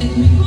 It